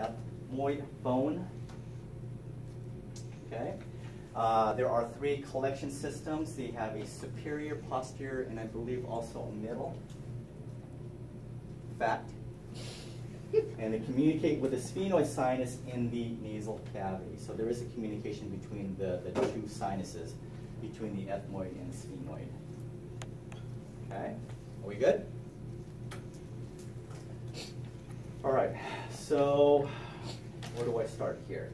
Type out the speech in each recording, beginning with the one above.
ethmoid bone. Okay. Uh, there are three collection systems. They have a superior, posterior, and I believe also a middle. Fact. And they communicate with the sphenoid sinus in the nasal cavity. So there is a communication between the, the two sinuses, between the ethmoid and the sphenoid. Okay, are we good? All right, so where do I start here?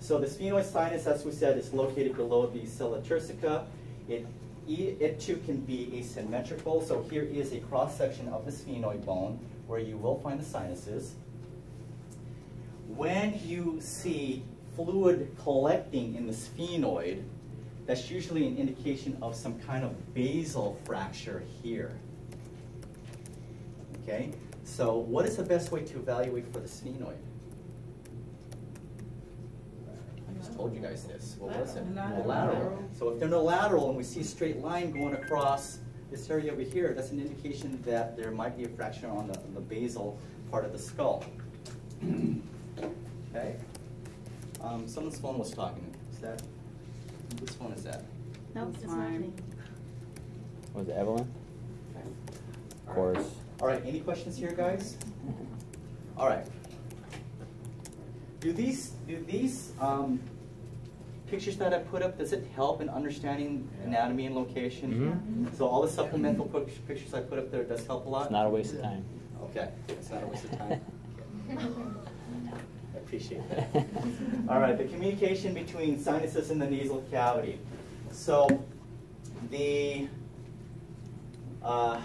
So the sphenoid sinus, as we said, is located below the sella turcica. It, it too can be asymmetrical. So here is a cross-section of the sphenoid bone where you will find the sinuses. When you see fluid collecting in the sphenoid, that's usually an indication of some kind of basal fracture here. Okay, so what is the best way to evaluate for the sphenoid? I just told you guys this. What was it? Lateral. Lateral. So if they're no lateral and we see a straight line going across this area over here, that's an indication that there might be a fracture on the, on the basal part of the skull. okay. Um, someone's phone was talking. Is that? Whose phone is that? No, It's it's mine. Was it Evelyn? Okay. Of course. All right, any questions here, guys? All right. Do these, do these um, pictures that I put up, does it help in understanding anatomy and location? Mhm. So all the supplemental pic- pictures I put up there does help a lot? It's not a waste of time. Okay, it's not a waste of time. I appreciate that. All right, the communication between sinuses and the nasal cavity. So the uh,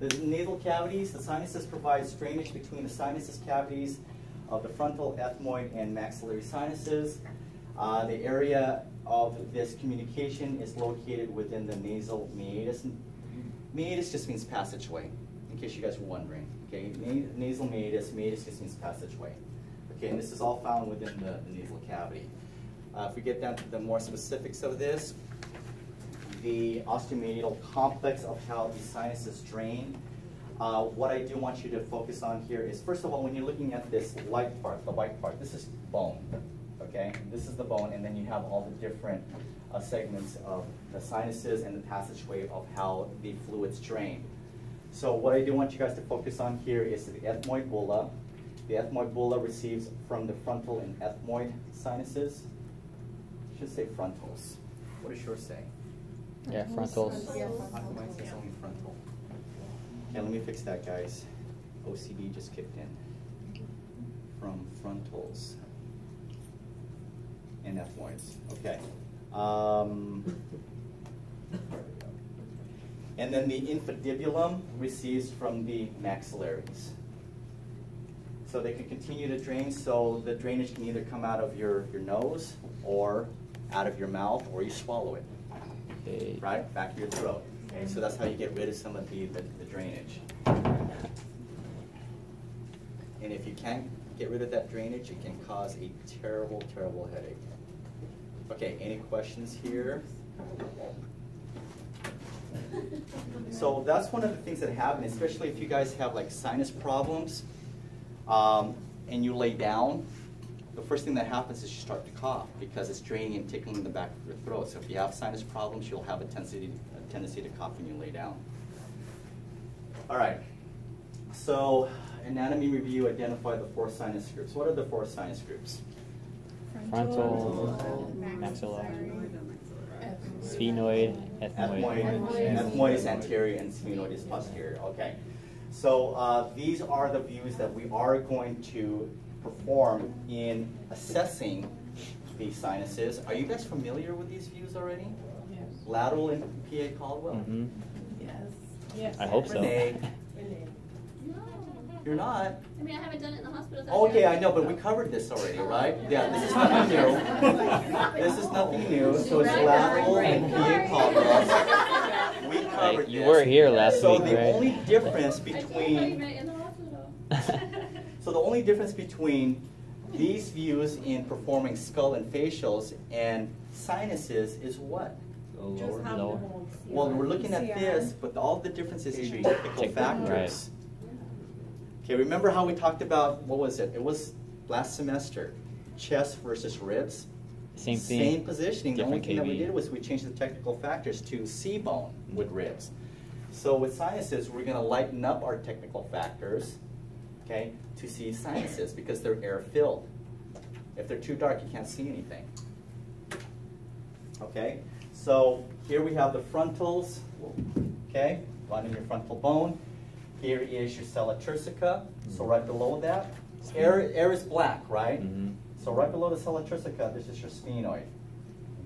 the nasal cavities, the sinuses provide drainage between the sinuses cavities of the frontal, ethmoid, and maxillary sinuses. Uh, the area of this communication is located within the nasal meatus. Meatus just means passageway, in case you guys were wondering. Okay, nasal meatus, meatus just means passageway. Okay, and this is all found within the, the nasal cavity. Uh, if we get down to the more specifics of this, the osteomeatal complex of how the sinuses drain. Uh, what I do want you to focus on here is, first of all, when you're looking at this light part, the white part, this is bone, okay? This is the bone, and then you have all the different uh, segments of the sinuses and the passageway of how the fluids drain. So what I do want you guys to focus on here is the ethmoid bulla. The ethmoid bulla receives from the frontal and ethmoid sinuses. I should say frontals. What does yours say? Yeah, frontals. Yeah. How come mine says only frontal? Okay, let me fix that, guys. OCD just kicked in. From frontals and ethmoids. Okay. Um, and then the infundibulum receives from the maxillaries. So they can continue to drain, so the drainage can either come out of your, your nose or out of your mouth, or you swallow it Okay. right? Back of your throat. Okay, so that's how you get rid of some of the, the, the drainage. And if you can't get rid of that drainage, it can cause a terrible, terrible headache. Okay, any questions here? So that's one of the things that happen, especially if you guys have like sinus problems, um, and you lay down, the first thing that happens is you start to cough because it's draining and tickling in the back of your throat. So if you have sinus problems, you'll have a tendency, a tendency to cough when you lay down. All right. So anatomy review, identify the four sinus groups. What are the four sinus groups? Frontal, maxilla, sphenoid, Ethmoid, ethmoid. ethmoid is anterior and sphenoid is posterior. Okay. So uh, these are the views that we are going to perform in assessing these sinuses. Are you guys familiar with these views already? Yes. Lateral and PA Caldwell? Mhm. Yes. Yes. I hope so. Renee, No. you're not? I mean, I haven't done it in the hospital. Oh, Okay, I know, but we covered this already, right? Yeah, this is nothing new. This is nothing new, so it's lateral and PA Caldwell. We covered Like, you this. were here last So week, So the right? only difference I told you between met in the hospital. So the only difference between these views in performing skull and facials and sinuses is what? Just how Lower. the- Well, we're looking at this, but all the differences is your typical Typical, factors. Okay, remember how we talked about, what was it? It was last semester, chest versus ribs. Same thing. Same positioning. The only different thing that we did was we changed the technical factors to C-bone with ribs. So with sinuses, we're gonna lighten up our technical factors, okay, to see sinuses because they're air-filled. If they're too dark, you can't see anything. Okay, so here we have the frontals, okay, lining your frontal bone. Here is your sella turcica, so right below that. Air, air is black, right? Mhm. So right below the sella turcica, this is your sphenoid,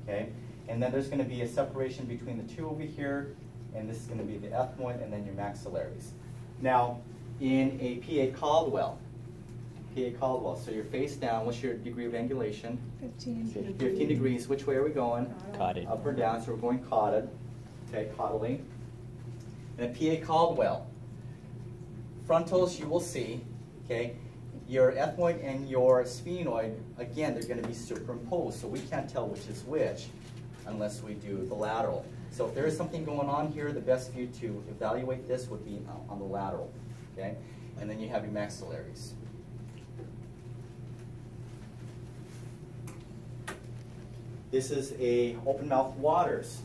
okay? And then there's gonna be a separation between the two over here, and this is gonna be the ethmoid and then your maxillaries. Now, in a PA Caldwell, PA Caldwell, so you're face down, what's your degree of angulation? Fifteen. 15 degrees, which way are we going? Caudad. Up or down, so we're going caudad, okay, caudally. And a PA Caldwell. Frontals, you will see, okay, your ethmoid and your sphenoid, again, they're gonna be superimposed, so we can't tell which is which unless we do the lateral. So if there is something going on here, the best view to evaluate this would be on- on the lateral, okay? And then you have your maxillaries. This is a open mouth waters.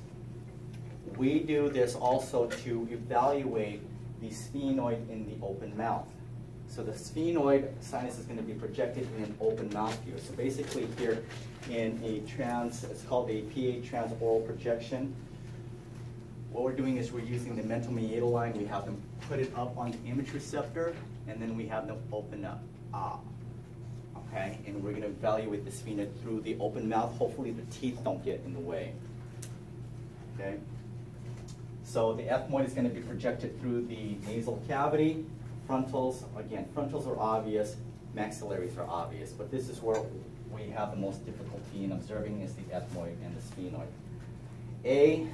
We do this also to evaluate the sphenoid in the open mouth. So the sphenoid sinus is going to be projected in an open mouth view. So basically here in a trans, it's called a PA trans oral projection. What we're doing is we're using the mental meatal line. We have them put it up on the image receptor, and then we have them open up. Ah. Okay, and we're going to evaluate the sphenoid through the open mouth. Hopefully the teeth don't get in the way. Okay. So the ethmoid is going to be projected through the nasal cavity. Frontals, again, frontals are obvious, maxillaries are obvious, but this is where we have the most difficulty in observing is the ethmoid and the sphenoid. A,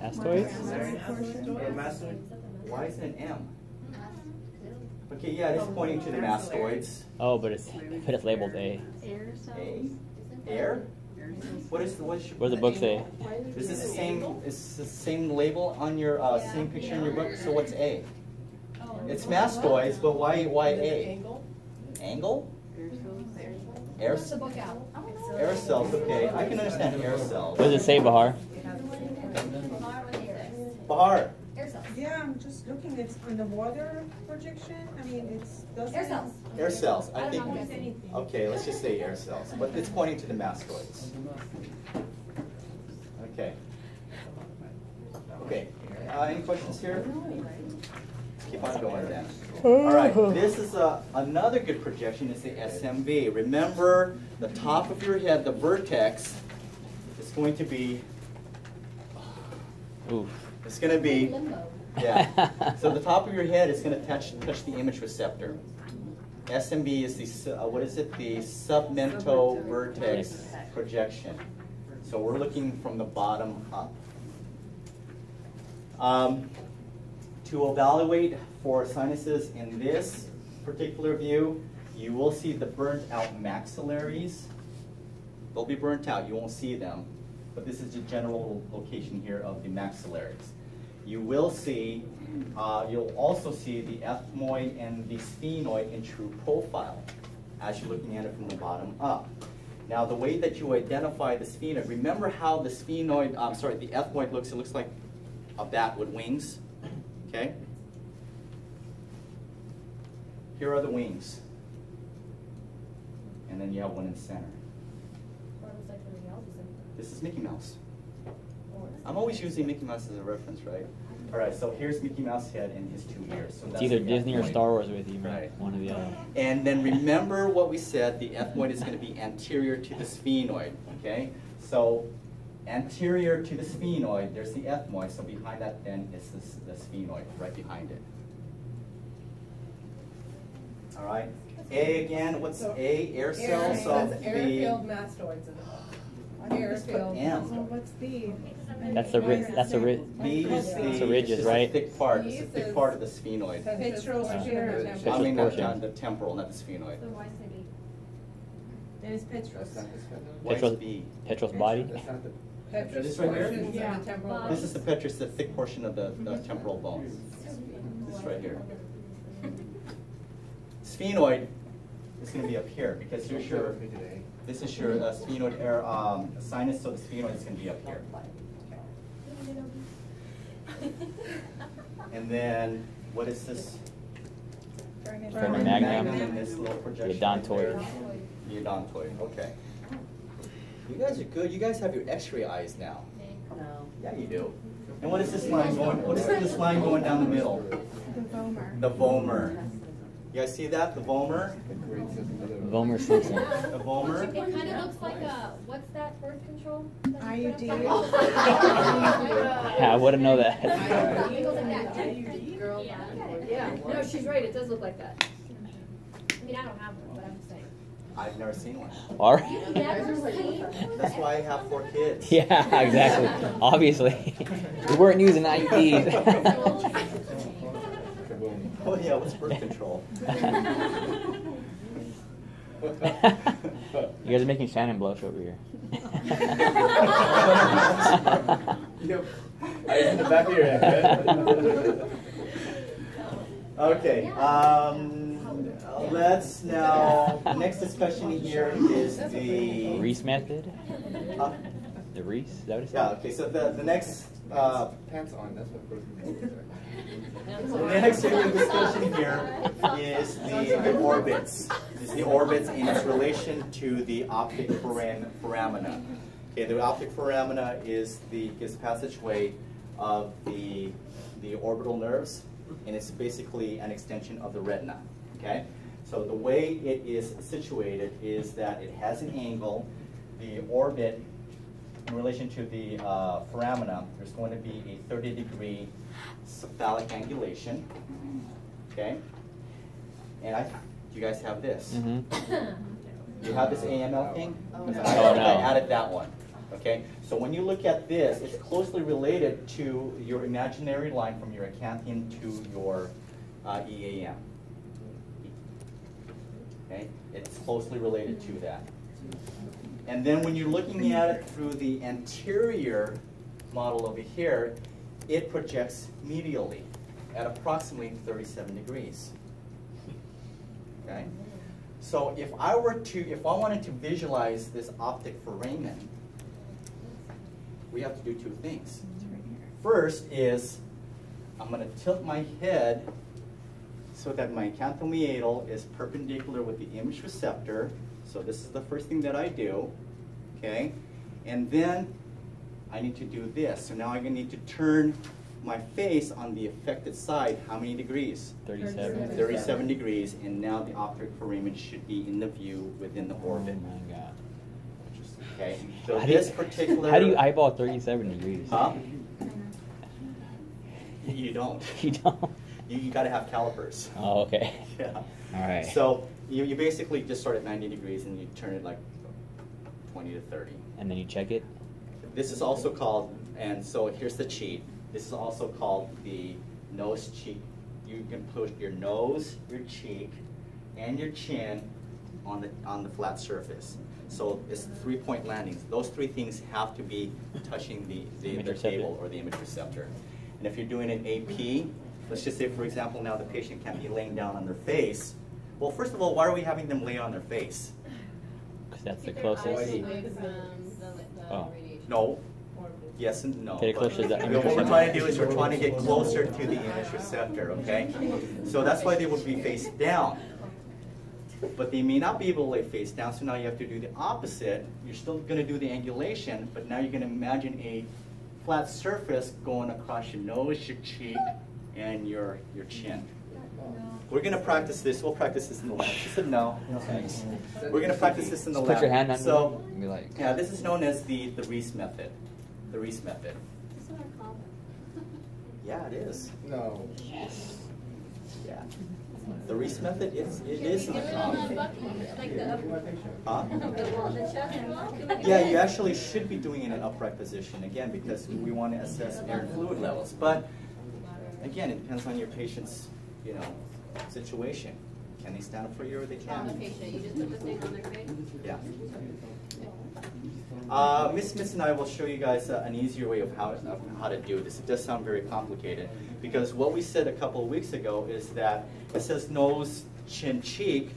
Mastoids? why is it an M? Okay, yeah, it is pointing to the mastoids. Oh, but it's but it's labeled A. Air cells? A, air? What is, what is? What does the book say? Is this the same, is the same label on your, uh, same picture in your book, so what's A? It's mastoids, but why, why A? Angle? Air, What's the book out? air cells, okay, I can understand air cells. What does it say, Bahar? Bahar, Air cells. Yeah, I'm just looking, it's on the water projection, I mean, it's, doesn't. Air cells. air cells, I I think, don't know. anything. okay, let's just say air cells, but it's pointing to the mastoids. Okay. Okay, uh, any questions here? Keep on going then. All right, this is a, another good projection, is the SMV. Remember, the top of your head, the vertex, is going to be, Oof. It's gonna be, yeah. So the top of your head is gonna touch, touch the image receptor. SMV is the, uh, what is it, the submental vertex projection. So we're looking from the bottom up. Um, to evaluate for sinuses in this particular view, you will see the burnt out maxillaries. They'll be burnt out, you won't see them, but this is the general location here of the maxillaries. You will see, uh, you'll also see the ethmoid and the sphenoid in true profile as you're looking at it from the bottom up. Now, the way that you identify the sphenoid, remember how the sphenoid, I'm sorry, the ethmoid looks, it looks like a bat with wings, okay? Here are the wings. And then you have one in the center. Or it looks like else, isn't? This is Mickey Mouse. Or it's- I'm always using Mickey Mouse as a reference, right? All right, so here's Mickey Mouse head and his two ears. So It's either Disney or. Star Wars with you, right? Right. One or the other. And then remember what we said, the ethmoid is going to be anterior to the sphenoid, okay? So anterior to the sphenoid, there's the ethmoid, so behind that then is the, the sphenoid, right behind it. All right? A again, what's So, A? Air cells Air- of it says the. Airfield mastoids in the book. Airfield. M. So what's B? That's the ri- that's the ri- B is the, It's the ridges, it's just a right? thick part, it's a B thick part of the sphenoid. Petrospheric. I mean, not, portion. not the temporal, not the sphenoid. So why is it B? Then it's Petrous. What is Petrous, B? Petrous body? Petrous This right here? portions of the Yeah. temporal This is the petrous, the thick portion of the, the temporal bone. This right here. sphenoid is going to be up here because here's your, this is your uh, sphenoid air, um, sinus, so the sphenoid is going to be up here. And then, what is this? Foramen magnum. And this little projection. The right odontoid. there. The odontoid, okay. You guys are good, you guys have your x-ray eyes now. No. Yeah, you do. And what is this line going, what is this line going down the middle? The Vomer. The vomer. You guys see that, the vomer? Vomer Simpson. The vomer? It kind of looks like a, what's that birth control? that IUD. Yeah, I wouldn't know that. It goes like that. Girl. Yeah. Yeah, no, she's right, it does look like that. I mean, I don't have one, but I'm just saying. I've never seen one. Or? You never seen? That's why I have four kids. Yeah, exactly. Obviously. We weren't using IUDs. Oh yeah, what's birth control? you guys are making Shannon blush over here. Yep. Eyes in the back of your head. Okay, um, let's now, next discussion here is the. Rhese method? Huh? The Rhese? Is that what it's Yeah, okay, so the, the next, uh, Pants on, that's what birth control is. So the next area of discussion here is the, the orbits. Is the orbits in its relation to the optic foram- foramina. Okay, the optic foramina is the passageway of the the orbital nerves, and it's basically an extension of the retina. Okay, so the way it is situated is that it has an angle. The orbit in relation to the uh, foramina, there's going to be a 30 degree cephalic angulation. Okay? And I, you guys have this. hmm You have this AML thing? Because I, Oh, I added that one. Okay? So when you look at this, it's closely related to your imaginary line from your acanthion to your uh, EAM. Okay? It's closely related to that. And then when you're looking at it through the anterior model over here, it projects medially at approximately 37 degrees. Okay? So if I were to, if I wanted to visualize this optic foramen, we have to do two things. First is, I'm going to tilt my head so that my acanthomeatal is perpendicular with the image receptor. So this is the first thing that I do, okay? And then I need to do this. So now I'm gonna need to turn my face on the affected side, how many degrees? 37. 37 degrees, and now the optic foramen should be in the view within the Oh orbit, my god. okay? So How do you- this particular. How do you eyeball 37 degrees? Huh? You don't. You don't? You, you gotta have calipers. Oh, okay. Yeah. All right. So you, you basically just start at 90 degrees and you turn it like 20 to 30. And then you check it? This is also called, and so here's the cheat. This is also called the nose cheek. You can push your nose, your cheek, and your chin on the on the flat surface. So it's three point landings. Those three things have to be touching the, the, the table or the image receptor. And if you're doing an AP, let's just say for example now the patient can't be laying down on their face. Well, first of all, why are we having them lay on their face? Because that's the Keep their eyes closest. away from the- the Oh. radiation. No. Yes and no. Get it closer to the image What we're trying to do is we're trying to get closer to the image receptor, okay? So that's why they would be face down. But they may not be able to lay face down, so now you have to do the opposite. You're still gonna do the angulation, but now you're gonna imagine a flat surface going across your nose, your cheek, and your, your chin. We're gonna practice this, we'll practice this in the lab. She said no, no thanks. We're gonna practice this in the Just lab. put your hand under So, it and be like, yeah, this is known as the, the Rhese method. The Rhese method. That's what I. Yeah, it is. No. yes. Yeah. The Rhese method is, it is Give an the atomic. like the, Huh? the wall, the chest wall. Yeah, you actually should be doing it in an upright position, again, because we want to assess air and fluid levels. But, again, it depends on your patient's, you know, situation. Can they stand up for you or they can't? patient, you just put the thing on their face? Yeah. Uh, Miss Smith and I will show you guys uh, an easier way of how, of how to do this. It does sound very complicated because what we said a couple of weeks ago is that it says nose, chin, cheek,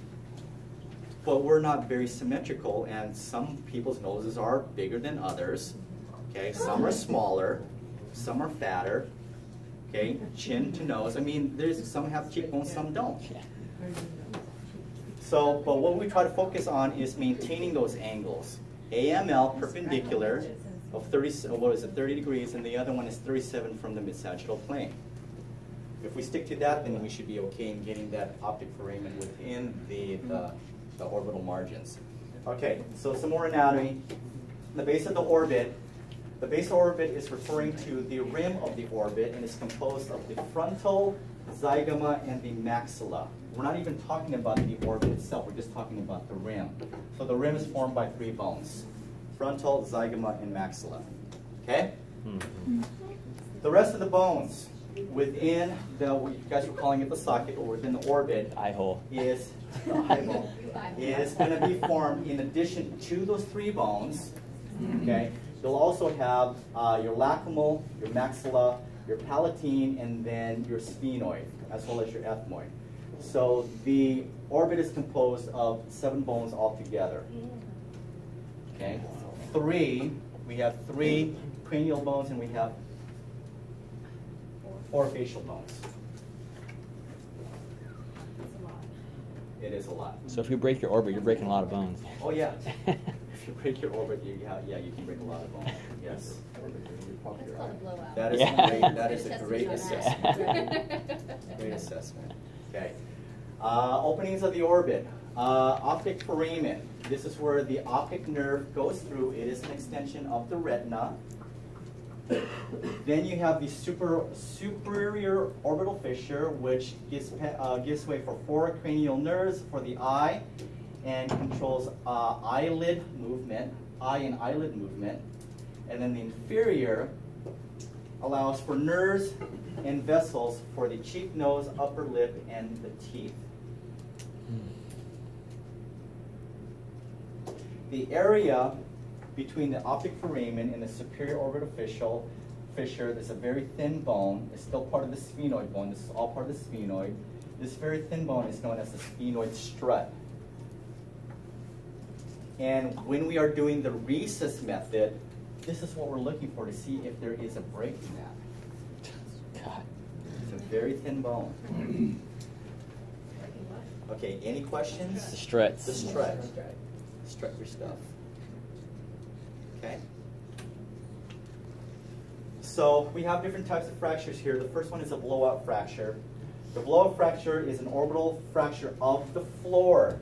but we're not very symmetrical and some people's noses are bigger than others. Okay, some are smaller, some are fatter. Okay, chin to nose. I mean, there's some have cheekbones, some don't. So, but what we try to focus on is maintaining those angles. AML perpendicular of 30, uh, what is it, 30 degrees, and the other one is 37 from the mid-sagittal plane. If we stick to that, then we should be okay in getting that optic foramen within the, the, the orbital margins. Okay, so some more anatomy. The base of the orbit, the base of orbit is referring to the rim of the orbit and is composed of the frontal, zygoma, and the maxilla. We're not even talking about the orbit itself, we're just talking about the rim. So the rim is formed by three bones, frontal, zygoma, and maxilla. Okay? The rest of the bones within the, what you guys were calling it the socket, or within the orbit, Eye hole. is the eye hole, is going to be formed in addition to those three bones. Okay, you'll also have uh, your lacrimal, your maxilla, your palatine, and then your sphenoid, as well as your ethmoid. So the orbit is composed of seven bones altogether. Okay, three. We have three cranial bones, and we have four facial bones. It is a lot. It is a lot. So if you break your orbit, you're breaking a lot of bones. Oh, yeah. If you break your orbit, you, yeah, yeah, you can break a lot of bones, yes. It's called a blowout. That is Yeah. a great, that is a great assessment. Great assessment. Okay. Uh, openings of the orbit. Uh, optic foramen. This is where the optic nerve goes through. It is an extension of the retina. Then you have the super, superior orbital fissure, which gives, uh, gives way for four cranial nerves for the eye and controls uh, eyelid movement, eye and eyelid movement. And then the inferior allows for nerves and vessels for the cheek, nose, upper lip, and the teeth. The area between the optic foramen and the superior orbital fissure, fissure, there's a very thin bone. It's still part of the sphenoid bone. This is all part of the sphenoid. This very thin bone is known as the sphenoid strut. And when we are doing the rhesus method, this is what we're looking for to see if there is a break in that. God. It's a very thin bone. Okay, any questions? The struts. The strut. Strut your stuff. Okay? So we have different types of fractures here. The first one is a blowout fracture. The blowout fracture is an orbital fracture of the floor,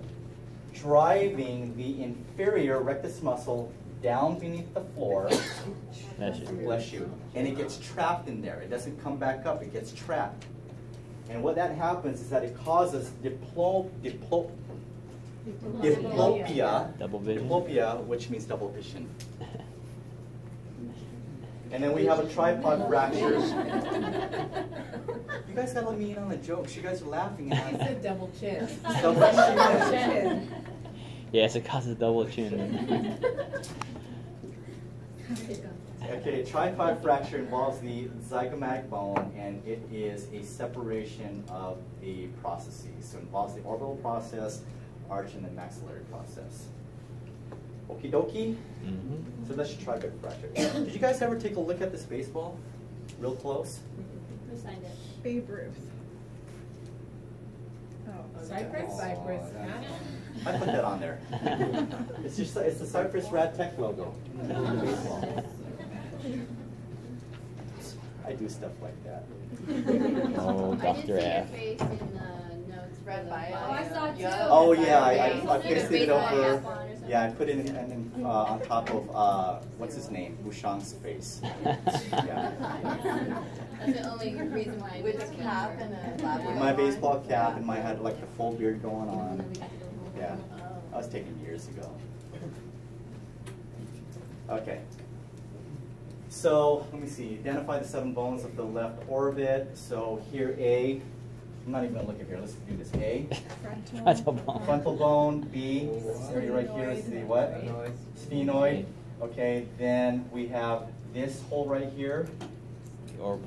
driving the inferior rectus muscle down beneath the floor. That's it. Bless you. And it gets trapped in there. It doesn't come back up. It gets trapped. And what that happens is that it causes diplo, diplo, diplopia, Double vision. diplopia, which means double vision. And then we have a tripod fracture. You guys gotta let me in on the jokes. You guys are laughing at He at said double chin. Double chin. Yes, it causes double chin. Okay, tripod fracture involves the zygomatic bone, and it is a separation of the processes. So it involves the orbital process, arch, and the maxillary process. Okie dokie. Mhm. So that's your tripod fracture. Did you guys ever take a look at this baseball, real close? Who signed it? Babe Ruth. Oh. Cypress? Cypress. I put that on there. It's just it's the Cypress Rad Tech logo. I do stuff like that. Oh, Dr. see F. face in the notes. Red bio. bio. Oh, I saw it too. Oh yeah, I, I, I pasted it over. Cap on or something. Yeah, I put it in, in, uh, on top of uh, what's his name, Bouchon's face. Yeah. That's the only reason why I With just a cap and a lab With my baseball cap and my had like the full beard going on. Yeah, I was taken years ago. Okay. So let me see. Identify the seven bones of the left orbit. So here A, I'm not even gonna look at here, let's do this, A. Frontal bone. Frontal bone, B, this area right here is the what? Sphenoid. Okay, then we have this hole right here. Or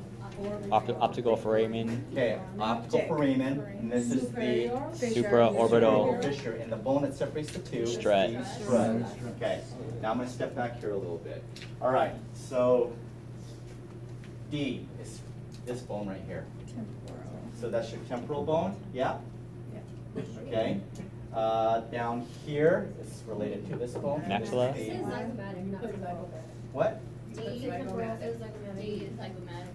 opti- optical foramen, Okay, optical foramen, and this is the supraorbital. fissure, and the bone that separates the two is Strut. strut. Okay, now I'm gonna step back here a little bit. All right, so D is this bone right here. So that's your temporal bone, yeah? Okay. Uh, down here, it's related to this bone. Maxilla? This is zygomatic, not zygomatic. What? D, is is zygomatic. D is zygomatic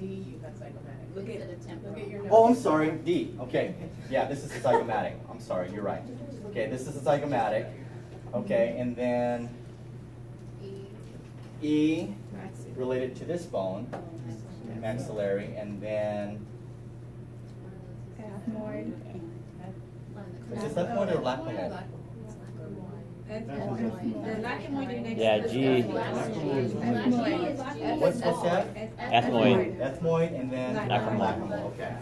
D, that's zygomatic. Look at, of temporal. look at your notes. Oh, I'm sorry, D, okay. Yeah, this is a zygomatic, I'm sorry, you're right. Okay, this is a zygomatic, okay, and then E, E, related to this bone, maxillary, and then, Ethmoid. is this ethmoid or lacrimal? Ethmoid. The lacrimoid is next. Yeah, G. What's, what's that? Ethmoid. Ethmoid and then Lacrimal. lacrimal, okay.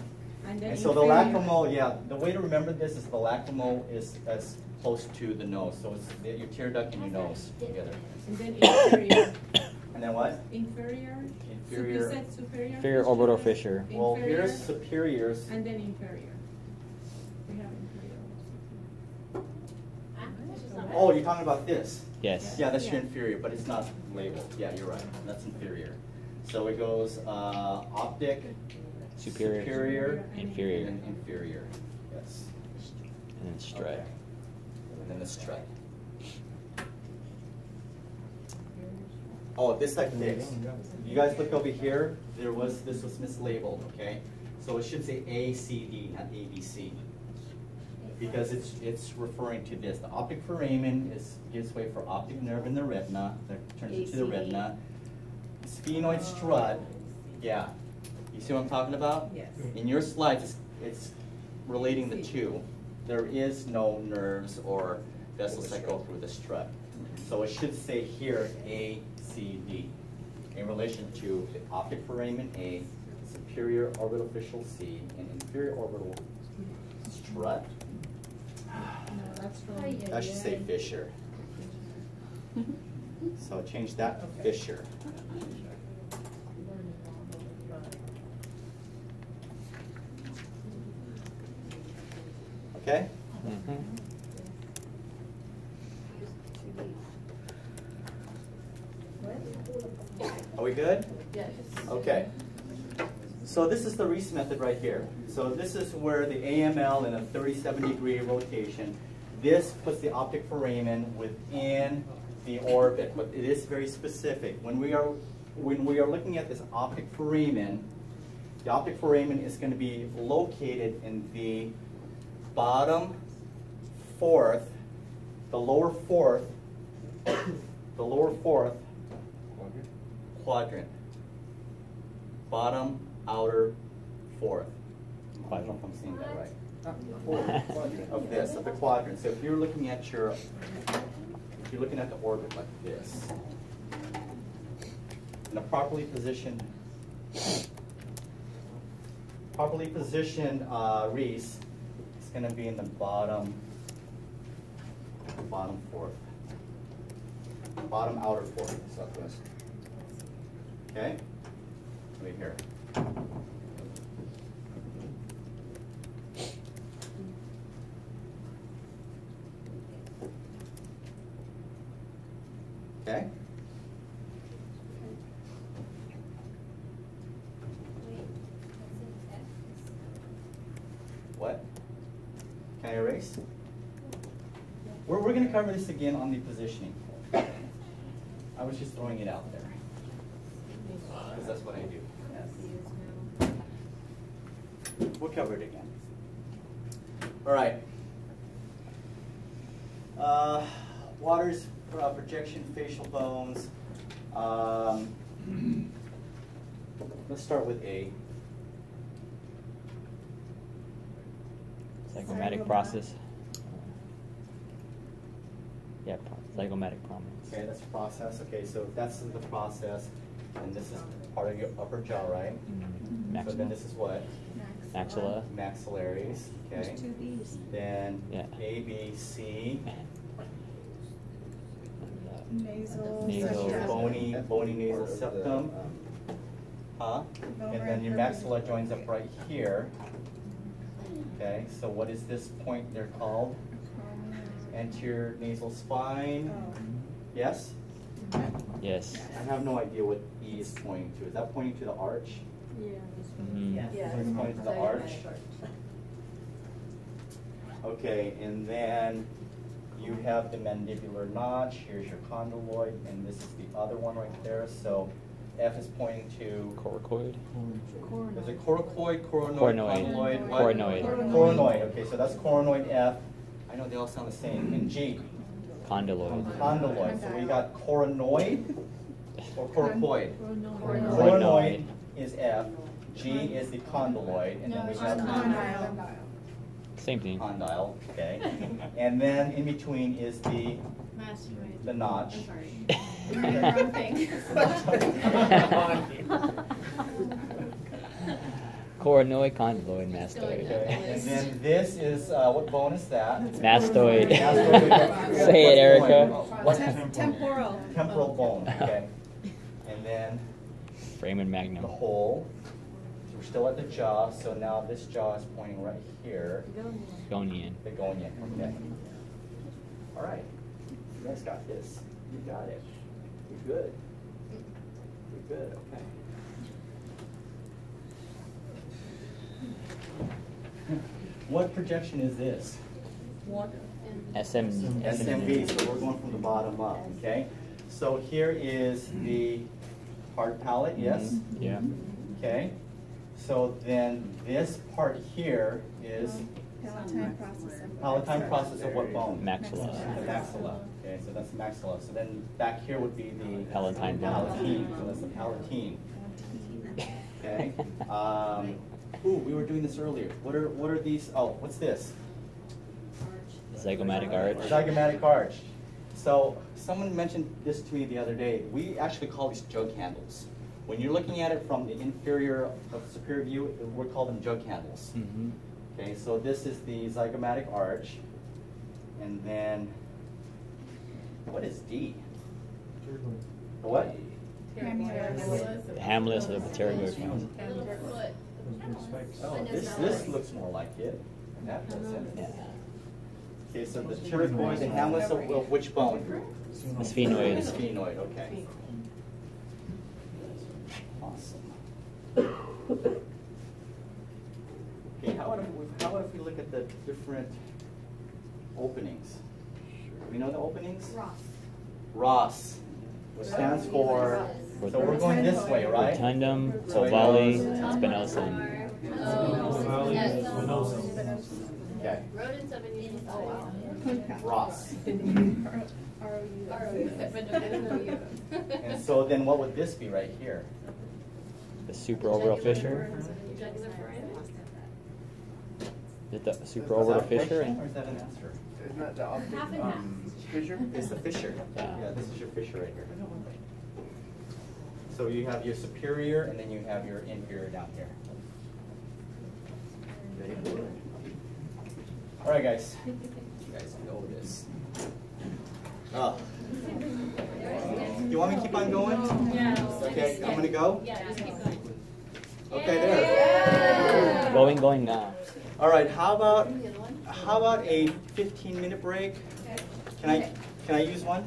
And then And so the lacrimal, yeah, the way to remember this is the lacrimal is as close to the nose, so it's the- your tear duct and your nose together. And then inferior. And then what? Inferior. Inferior. Sup- you said superior. Inferior orbital fissure. Well, here's superiors. And then inferior. We have inferior. Oh, you're talking about this? Yes. Yeah, that's your inferior, but it's not labeled. Yeah, you're right. That's inferior. So it goes uh, optic, Superior. superior, Inferior. and inferior. Yes. And then strut. Okay. And then the strut. Oh, this I fixed. You guys look over here. There was this was mislabeled. Okay, so it should say A C D, not A B C. Because it's, it's referring to this. The optic foramen is, gives way for optic nerve in the retina, that turns into the retina. Sphenoid strut, yeah. You see what I'm talking about? Yes. In your slides, it's, it's relating the two. There is no nerves or vessels that go through the strut. So it should say here, A, C, D. In relation to the optic foramen A, superior orbital fissure C, and inferior orbital strut. That's wrong. ay, That should say ay. fissure. So change that to fissure. Okay? Mhm. Are we good? Yes. Okay. So this is the Rhese method right here. So this is where the AML in a 37 degree rotation, this puts the optic foramen within the orbit, but it is very specific. When we are, when we are looking at this optic foramen, the optic foramen is going to be located in the bottom fourth, the lower fourth, the lower fourth quadrant. quadrant. Bottom outer fourth. I don't know if I'm saying that right. Of this, of the quadrant. So if you're looking at your, if you're looking at the orbit like this, in a properly positioned, properly positioned uh, Rhese, it's going to be in the bottom, bottom fourth, bottom outer fourth, southwest. Okay? Right here. Okay? What? Can I erase? We're, we're gonna cover this again on the positioning. I was just throwing it out there. Because that's what I do. We'll cover it again. All right. Uh, waters, uh, projection, facial bones. Um, let's start with A. Zygomatic process. Yeah, zygomatic prominence. Okay, that's process. Okay, so that's the process, and this is part of your upper jaw, right? Mhm. So then this is what? Maxilla. maxillaries, okay? There's two B's. Then Yeah. A, B, C, Nasal. Nasal. bony, bony nasal septum, huh? And then your maxilla joins up right here. Okay, so what is this point they're called? Anterior nasal spine, yes? Yes. I have no idea what E is pointing to. Is that pointing to the arch? Mhm. Yeah. It's pointing to the arch? Okay, and then you have the mandibular notch, here's your condyloid, and this is the other one right there, so F is pointing to, Coracoid. is it coracoid, coronoid, Coronoid. condyloid? what? Coronoid. Coronoid, okay, so that's coronoid F, I know they all sound the same, and G, Condyloid. Um, condyloid, so we got coronoid or coracoid? Coronoid. Coronoid is F, G is the condyloid, and then we have Condyle. Same thing. condyle, okay? And then in between is the, Mastoid. the notch. I'm sorry. Wrong thing. Coronoid, condyloid, mastoid. Okay, and then this is, uh, what bone is that? Mastoid. Mastoid. Say it, Erica. What Temporal. temporal bone, okay? And then Foramen the magnum. whole, so we're still at the jaw, so now this jaw is pointing right here, Gonion. Begonia, okay? All right, you guys got this, you got it, you're good. You're good, okay. What projection is this? SM. SMV, so we're going from the bottom up, okay? So here is the hard palate, yes? Mhm, Yeah. Okay? So then this part here is Palatine process. of- palatine process of what bone? Maxilla. The maxilla, okay, so that's the maxilla. So then back here would be the Palatine bone. palatine, so that's the palatine, okay? Um, ooh, we were doing this earlier. What are, what are these, oh, what's this? Zygomatic arch. Zygomatic arch. So someone mentioned this to me the other day. We actually call these jug handles. When you're looking at it from the inferior of superior view, we call them jug handles. Mhm. Okay, so this is the zygomatic arch. And then, what is D? The what? Hamlet of the pterygoid bone. Little foot. Oh, this, this looks more like it. That doesn't. Yeah. Okay, so the pterygoid, the hamlet of, of which bone? The sphenoid. The sphenoid, okay. Awesome. Okay, how about if, we- how about if we look at the different openings? We know the openings? Ross. Ross, which stands for, so we're going this way, right? Rotundum, So it ovale, goes- spinosum. Okay, Rodents of a nasal swallow. Ross. R-O-U. And so then what would this be right here? The super overall fissure? Is it the Is that supraorbital a? Or is that an answer? Isn't that the optic, Half and um, fissure? It's the fissure. Yeah. Yeah, this is your fissure right here. So you have your superior and then you have your inferior down here. All right, guys. You guys know this. Oh. You want me to keep on going? Yeah. Okay, I'm gonna go? Yeah, just keep going. Okay, there. Going, going now. All right, how about, how about a fifteen minute break? Can I, can I use one?